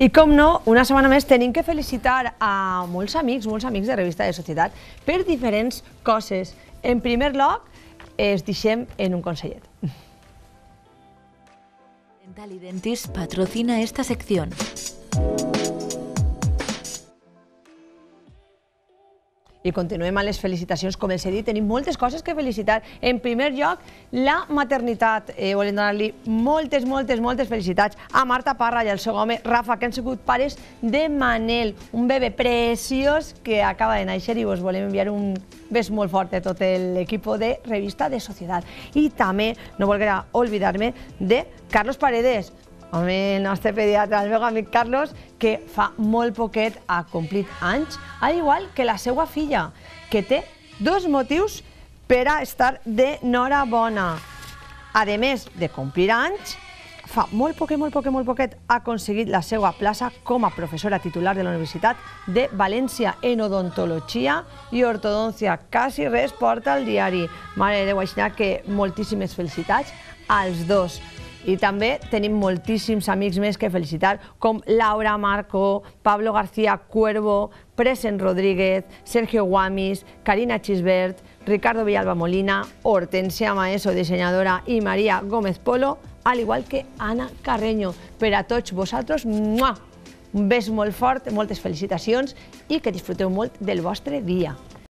I com no, una setmana més tenim que felicitar a molts amics, molts amics de Revista de Societat per diferents coses. En primer lloc, es deixem en un consellet. Dental y Dentis patrocina esta sección. I continuem amb les felicitacions. Com els he dit, tenim moltes coses que felicitar. En primer lloc, la maternitat. Eh, volem donar-li moltes, moltes, moltes felicitats a Marta Parra i al seu home Rafa, que han sigut pares de Manel, un bebè preciós que acaba de néixer i vos volem enviar un bes molt fort a tot l'equip de Revista de Societat. I també no volguera oblidar-me de Carlos Paredes, amb el nostre pediatre, el meu amic Carlos, que fa molt poquet ha complit anys, al igual que la seva filla, que té dos motius per a estar d'enhorabona. A més de complir anys, fa molt poquet, molt poquet, molt poquet ha aconseguit la seva plaça com a professora titular de la Universitat de València en odontologia i ortodòncia. Quasi res porta al diari. Mare de Déu, que moltíssimes felicitats als dos. I també tenim moltíssims amics més que felicitar, com Laura Marco, Pablo García Cuervo, Presen Rodríguez, Sergio Guamis, Karina Chisbert, Ricardo Villalba Molina, Hortensia Maeso, dissenyadora, i Maria Gómez Polo, al igual que Ana Carreño. Per a tots vosaltres, muah! un bes molt fort, moltes felicitacions i que disfruteu molt del vostre dia.